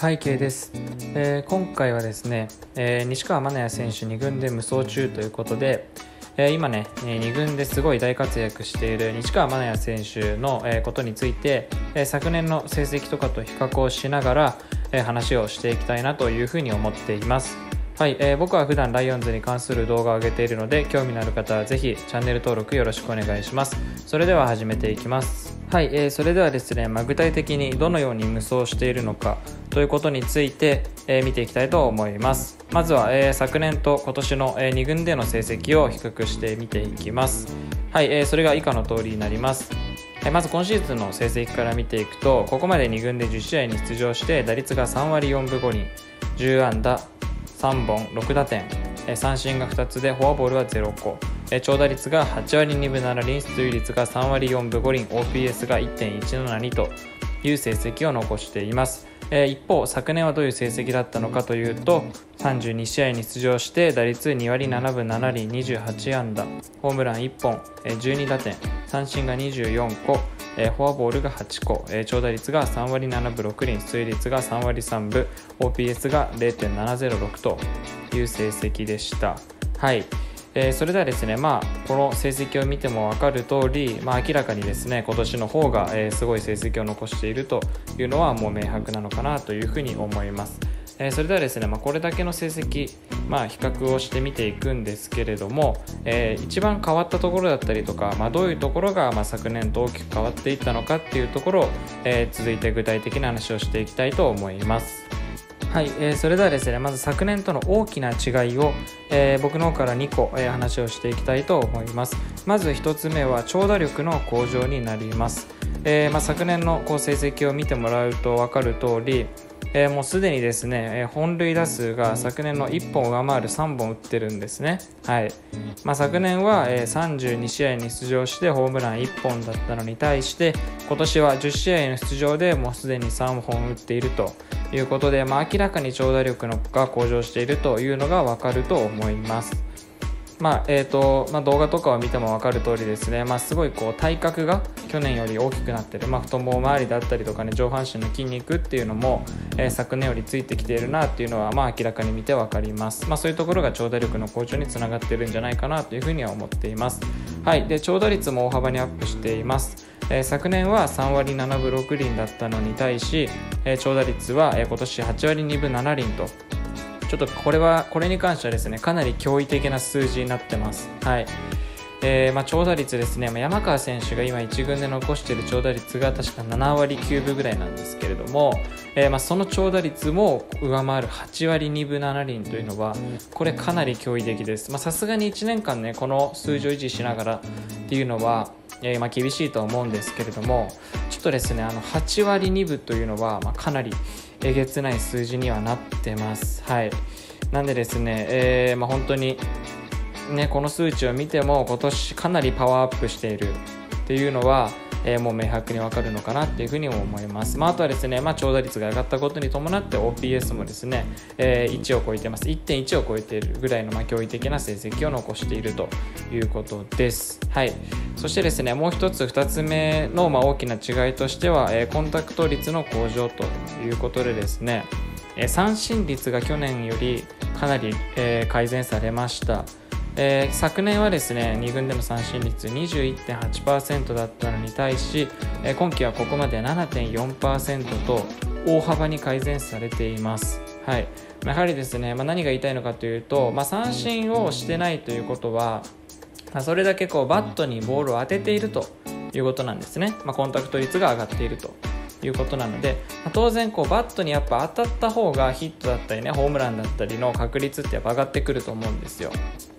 背景です、えー、今回はですね、えー、西川真也選手2軍で無双中ということで、えー、今ね2軍ですごい大活躍している西川真也選手のことについて、え昨年の成績とかと比較をしながら、え話をしていきたいなというふうに思っています。はい、えー、僕は普段ライオンズに関する動画を上げているので興味のある方はぜひチャンネル登録よろしくお願いします。それでは始めていきます。はい、えー、それではですね、まあ、具体的にどのように無双しているのかということについて、えー、見ていきたいと思います。まずは、えー、昨年と今年の、え、2軍での成績を比較して見ていきます。はい、えー、それが以下の通りになります。まず今シーズンの成績から見ていくとここまで2軍で10試合に出場して打率が3割4分5厘10安打3本6打点。三振が2つでフォアボールは0個。長打率が8割2分7厘出塁率が3割4分5厘 OPS が1.172という成績を残しています。一方昨年はどういう成績だったのかというと32試合に出場して打率2割7分7厘28安打ホームラン1本12打点三振が24個。えー、フォアボールが8個、えー、長打率が3割7分6厘出塁率が3割3分 OPS が0.706という成績でした。はい、えー、それではですねまあこの成績を見ても分かる通り、まあ、明らかにですね今年の方が、え、すごい成績を残しているというのはもう明白なのかなというふうに思います。え、それではですね、まあ、これだけの成績、まあ、比較をしてみていくんですけれども、えー、一番変わったところだったりとか、まあ、どういうところが、ま昨年と大きく変わっていったのかっていうところを、えー、続いて具体的な話をしていきたいと思います。はい、えー、それではですねまず昨年との大きな違いを、えー、僕の方から2個、えー、話をしていきたいと思いますまず1つ目は長打力の向上になります、えーまあ、昨年のこう成績を見てもらうと分かる通りえー、もうすでにですね、えー、本塁打数が昨年の1本上回る3本打ってるんですね。はいまあ、昨年は、えー、32試合に出場してホームラン1本だったのに対して今年は10試合の出場でもうすでに3本打っているということで、まあ、明らかに長打力のが向上しているというのが分かると思います。まあえーとまあ、動画とかを見ても分かる通りですね、まあ、すごいこう体格が去年より大きくなってる、まあ、太もも周りだったりとかね上半身の筋肉っていうのも、えー、昨年よりついてきているなっていうのは、まあ、明らかに見て分かります、まあ、そういうところが長打力の向上につながっているんじゃないかなというふうには思っています。はい。で長打率も大幅にアップしています。えー、昨年は3割7分6厘だったのに対し、えー、長打率は、えー、今年8割2分7厘とちょっとこれはこれに関してはですねかなり驚異的な数字になってます。はい。えーまあ、長打率ですね、山川選手が今1軍で残している長打率が確か7割9分ぐらいなんですけれども、えーまあ、その長打率も上回る8割2分7厘というのはこれかなり驚異的です。さすがに1年間ねこの数字を維持しながらっていうのは、えーま、厳しいと思うんですけれどもちょっとですねあの8割2分というのは、ま、かなりえげつない数字にはなってます。はい、なんでですね、えー、まあ、本当に、ね、この数値を見ても今年かなりパワーアップしているっていうのは、えー、もう明白にわかるのかなっていうふうに思います。まあ、あとはですね、まあ、長打率が上がったことに伴って OPS もですね、えー、1を超えてます。1.1を超えているぐらいのまあ驚異的な成績を残しているということです。はい。そしてですね、もう一つ2つ目のまあ大きな違いとしては、えー、コンタクト率の向上ということでですね、えー、三振率が去年よりかなり、えー、改善されました。えー、昨年はですね2軍での三振率21.8%だったのに対し、えー、今季はここまで7.4%と大幅に改善されています。はい、やはりですね、まあ、何が言いたいのかというと、まあ、三振をしてないということは、まあ、それだけこうバットにボールを当てているということなんですね、ま、コンタクト率が上がっていると。いうことなので、ま、当然こうバットにやっぱ当たった方がヒットだったりねホームランだったりの確率ってやっぱ上がってくると思うんですよ。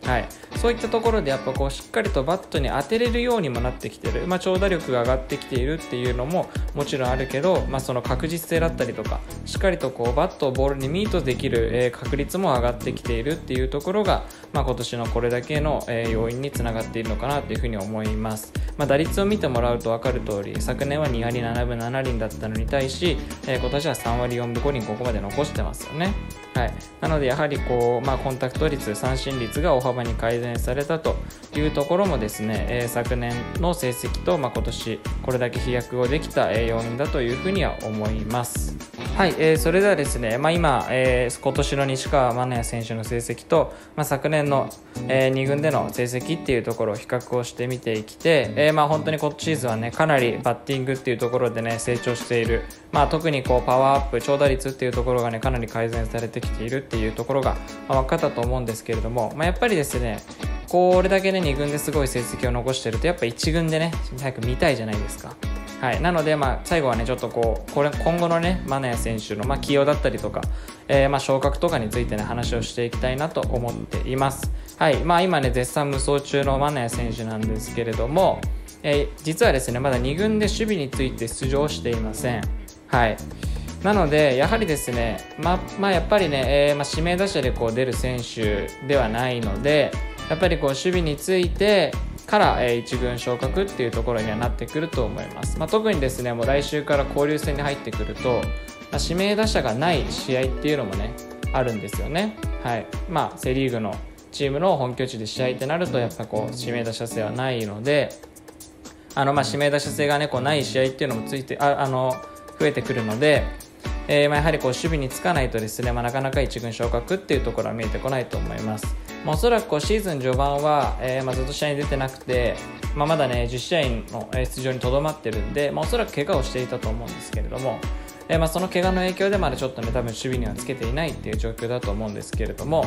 はい、そういったところでやっぱこうしっかりとバットに当てれるようにもなってきてる、まあ、長打力が上がってきているっていうのももちろんあるけど、まあ、その確実性だったりとかしっかりとこうバットをボールにミートできる、確率も上がってきているっていうところが、まあ、今年のこれだけの、要因につながっているのかなというふうに思います、まあ、打率を見てもらうと分かる通り昨年は2割7分7厘だったのに対し、今年は3割4分5厘ここまで残してますよね、はい、なのでやはりこう、まあ、コンタクト率三振率が大幅に改善されたというところもですね、えー、昨年の成績と、まあ、今年これだけ飛躍をできた要因だというふうには思います。はい、えー、それではですね、まあ、今、えー、今年の西川真也選手の成績と、まあ、昨年の、えー、2軍での成績っていうところを比較をしてみてきて、えー、まあ本当に今シーズンはねかなりバッティングっていうところでね成長している、まあ、特にこうパワーアップ長打率っていうところがねかなり改善されてきているっていうところが、まあ、分かったと思うんですけれども、まあ、やっぱりですねこれだけね2軍ですごい成績を残してるとやっぱ1軍でね早く見たいじゃないですか。はい、なので、まあ、最後はねちょっとこうこれ今後のねマネヤ選手の、まあ、起用だったりとか、えー、まあ、昇格とかについてね話をしていきたいなと思っています、はい。まあ、今ね絶賛無双中のマネヤ選手なんですけれども、えー、実はですねまだ2軍で守備について出場していません。はい。なので、やはりですね、ままあ、やっぱりね、えー、まあ、指名打者でこう出る選手ではないので、やっぱりこう守備について、から、え1軍昇格っていうところにはなってくると思います、まあ、特にですねもう来週から交流戦に入ってくると、まあ、指名打者がない試合っていうのもねあるんですよね、はい。まあ、セ・リーグのチームの本拠地で試合ってなるとやっぱこう指名打者制はないのであのまあ指名打者制が、ね、こうない試合っていうのもついてああの増えてくるので、えー、まあやはりこう守備につかないとですね、まあ、なかなか1軍昇格っていうところは見えてこないと思います。まあ、おそらくこうシーズン序盤は、えー、まあずっと試合に出てなくて、まあ、まだね10試合の出場にとどまってるんで、まあ、おそらく怪我をしていたと思うんですけれども、え、まあその怪我の影響でまだちょっとね多分守備にはつけていないっていう状況だと思うんですけれども、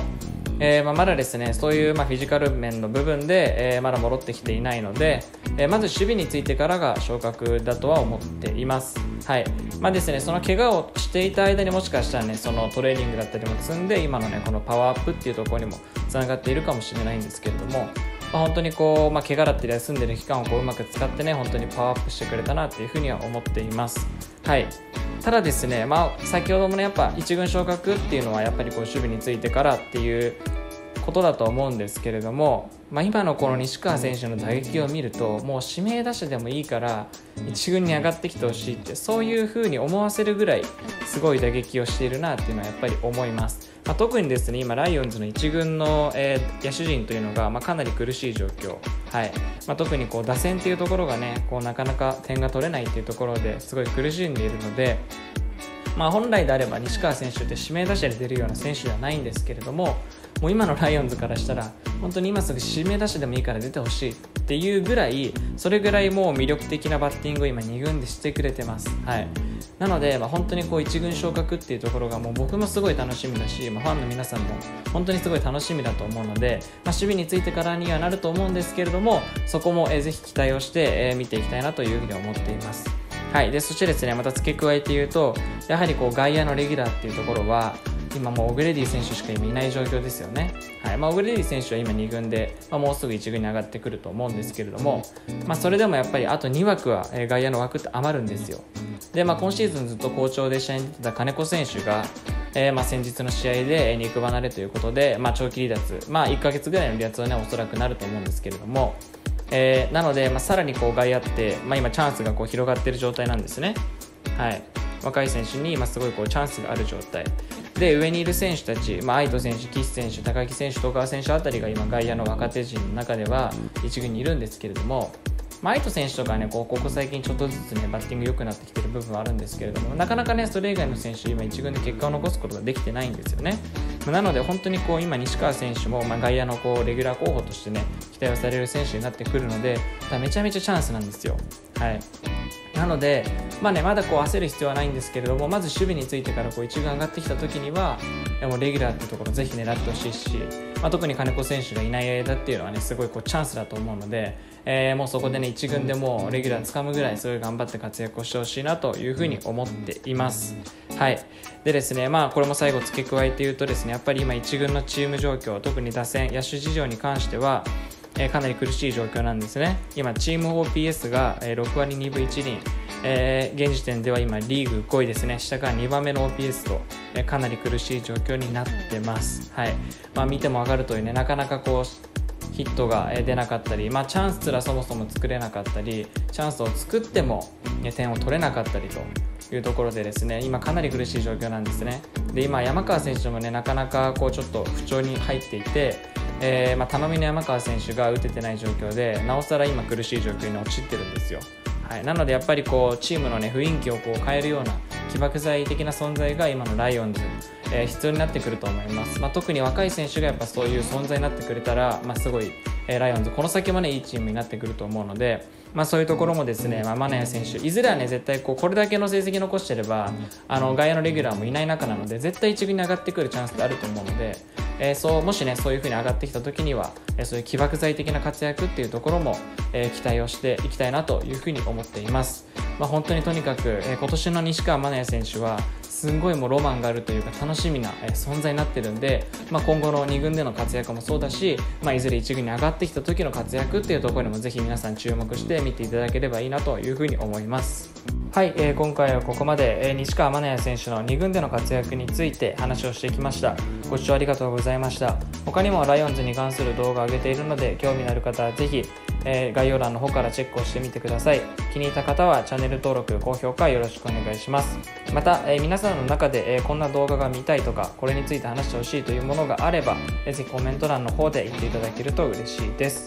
えー、まあまだですねそういうまフィジカル面の部分で、えー、まだ戻ってきていないので、えー、まず守備についてからが昇格だとは思っています。はいまあですね、その怪我をしていた間にもしかしたらねそのトレーニングだったりも積んで今のねこのパワーアップっていうところにもつながっているかもしれないんですけれども、まあ、本当にこう、まあ、怪我だったり休んでる期間をこううまく使ってね本当にパワーアップしてくれたなっていうふうには思っています。はいただですね、まあ、先ほどもねやっぱ1軍昇格っていうのはやっぱりこう守備についてからっていうことだと思うんですけれども、まあ、今のこの西川選手の打撃を見るともう指名打者でもいいから1軍に上がってきてほしいってそういうふうに思わせるぐらいすごい打撃をしているなっていうのはやっぱり思います。まあ、特にですね今ライオンズの1軍の、えー、野手陣というのが、まあ、かなり苦しい状況、はいまあ、特にこう打線というところがねこうなかなか点が取れないというところですごい苦しんでいるのでまあ、本来であれば西川選手って指名打者で出るような選手ではないんですけれどももう今のライオンズからしたら本当に今すぐ指名打者でもいいから出てほしいっていうぐらいそれぐらいもう魅力的なバッティングを今2軍でしてくれてます、はい、なので、まあ、本当にこう1軍昇格っていうところがもう僕もすごい楽しみだし、まあ、ファンの皆さんも本当にすごい楽しみだと思うので、まあ、守備についてからにはなると思うんですけれどもそこも、えー、ぜひ期待をして、えー、見ていきたいなというふうに思っています。はい、でそしてですねまた付け加えて言うとやはりこう外野のレギュラーっていうところは今もうオグレディ選手しか今いない状況ですよね、はい。まあ、オグレディ選手は今2軍で、まあ、もうすぐ1軍に上がってくると思うんですけれども、まあ、それでもやっぱりあと2枠は、外野の枠って余るんですよ。で、まあ、今シーズンずっと好調で試合に出てた金子選手がえー、まあ、先日の試合で肉離れということで、まあ、長期離脱、まあ、1ヶ月ぐらいの離脱はねおそらくなると思うんですけれども、えー、なので、まあ、さらにこう外野って、まあ、今チャンスがこう広がっている状態なんですね。はい、若い選手に今すごいこうチャンスがある状態。で上にいる選手たち、まあ、愛斗選手、岸選手、高木選手、戸川選手あたりが今外野の若手陣の中では1軍にいるんですけれども、まあ、愛斗選手とかねこうここ最近ちょっとずつねバッティング良くなってきている部分はあるんですけれどもなかなかねそれ以外の選手今1軍で結果を残すことができてないんですよね。なので本当にこう今西川選手も、ま、外野のこうレギュラー候補としてね期待をされる選手になってくるのでめちゃめちゃチャンスなんですよ。はい。なので、まあね、まだこう焦る必要はないんですけれどもまず守備についてからこう1軍上がってきた時にはもうレギュラーっていうところぜひ狙ってほしいし、まあ、特に金子選手がいない間っていうのはねすごいこうチャンスだと思うので、えー、もうそこでね1軍でもうレギュラーつかむぐらいすごい頑張って活躍をしてほしいなというふうに思っています。はいでですねまあこれも最後付け加えて言うとですねやっぱり今1軍のチーム状況特に打線野手事情に関してはえー、かなり苦しい状況なんですね。今、チーム OPS が、えー、6割2分1厘、えー、現時点では今、リーグ5位ですね、下から2番目の OPS と、えー、かなり苦しい状況になってます。はい。まあ、見ても分かるとおりね、なかなかこうヒットが出なかったり、まあ、チャンスすらそもそも作れなかったりチャンスを作っても点を取れなかったりというところでですね今かなり苦しい状況なんですね。で今山川選手もねなかなかこうちょっと不調に入っていてえーまあ、頼みの山川選手が打ててない状況でなおさら今苦しい状況に陥ってるんですよ、はい、なのでやっぱりこうチームの、ね、雰囲気をこう変えるような起爆剤的な存在が今のライオンズ、えー、必要になってくると思います、まあ、特に若い選手がやっぱそういう存在になってくれたら、まあ、すごい、えー、ライオンズこの先もねいいチームになってくると思うので、まあ、そういうところもですね、まあ、マナヤ選手いずれはね絶対こうこれだけの成績残してればあの外野のレギュラーもいない中なので絶対1軍に上がってくるチャンスってあると思うので、えー、そうもしねそういう風に上がってきた時には、えー、そういう起爆剤的な活躍っていうところも、えー、期待をしていきたいなという風に思っています。まあ、本当にとにかく、えー、今年の西川真也選手はすんごいもうロマンがあるというか楽しみなえ存在になってるんで、まあ、今後の2軍での活躍もそうだし、まあ、いずれ1軍に上がってきた時の活躍っていうところにもぜひ皆さん注目して見ていただければいいなというふうに思います。はい、えー、今回はここまで、えー、西川真也選手の2軍での活躍について話をしてきましたご視聴ありがとうございました他にもライオンズに関する動画を上げているので興味のある方はぜひ、えー、概要欄の方からチェックをしてみてください。気に入った方はチャンネル登録高評価よろしくお願いします。また、え皆さんの中で、えこんな動画が見たいとかこれについて話してほしいというものがあれば、えー、ぜひコメント欄の方で言っていただけると嬉しいです。